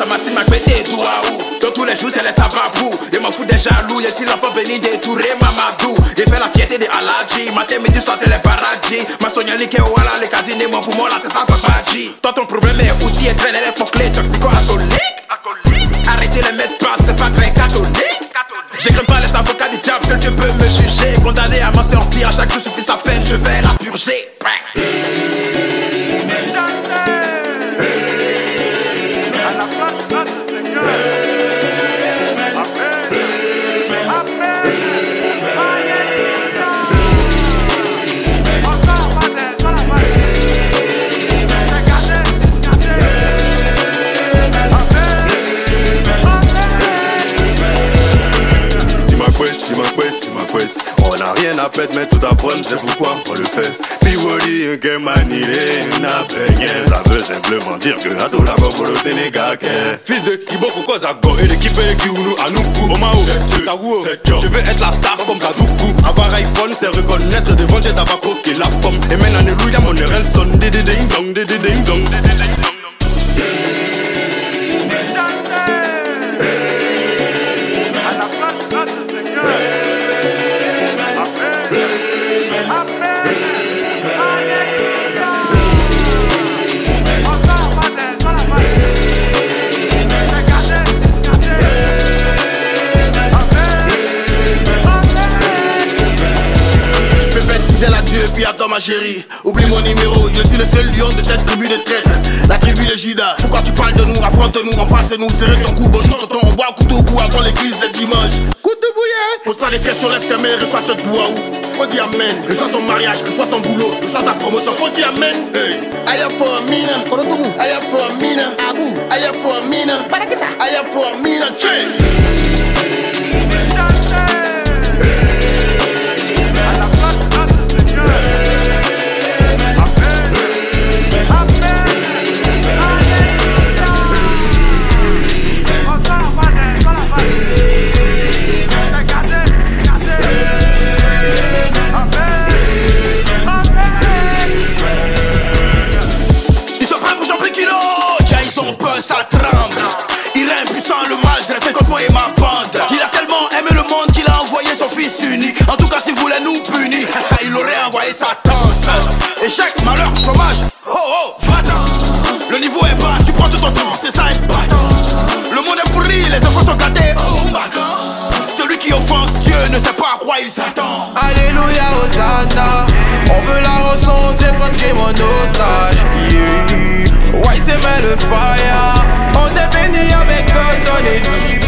Ramassine m'a pété tout à où Dans tous les jours c'est les sababous. Et m'en fous des jaloux Je suis l'enfant béni des Touré Mamadou. Et fait la fierté des Aladji. Matin midi soir c'est les paradis. Ma sonia like wala les cadines Mon poumon là c'est pas papadji Toi ton problème est aussi être les clés toxico alcoolique Rien à perdre, mais tout à prendre, c'est pourquoi on le fait. Piwoli, un game manilé, n'a peigné. Ça veut simplement dire que à tout la pour le Fils de Kiboko Kozago et l'équipe et Kiunu Anuku, Omao, Tawo. Je veux être la star comme Kadoukou. Avoir iPhone, c'est reconnaître devant Dieu d'avoir croqué la pomme. Ma chérie. Oublie mon numéro, je suis le seul lion de cette tribu de traîtres. La tribu de Jida Pourquoi tu parles de nous, affronte-nous, en face de nous Serrez ton cou, bonjour tonton, on boit couteau au cou avant l'église de dimanche. De bouillet. Pose pas des questions, lève tes mains, reçois te bois Faut dire amen, reçois ton mariage, reçois ton boulot, reçois ta promotion, faut dire amen. Hey, aya for mina, aya for mina, abu, aya for mina, aya for mina, tchè ça tremble. Il est impuissant, le mal dressé contre moi et ma bande. Il a tellement aimé le monde qu'il a envoyé son fils unique. En tout cas, s'il voulait nous punir, il aurait envoyé sa tante. Échec, malheur, chômage. Oh oh, va Le niveau est bas, tu prends tout ton temps, c'est ça être. Le monde est pourri, les enfants sont gâtés. Oh my god. Celui qui offense Dieu ne sait pas à quoi il s'attend. Alléluia, Hosanna. On veut la rançon, c'est prendre mon otage. Ouais, c'est le fire. On est béni avec God, on est si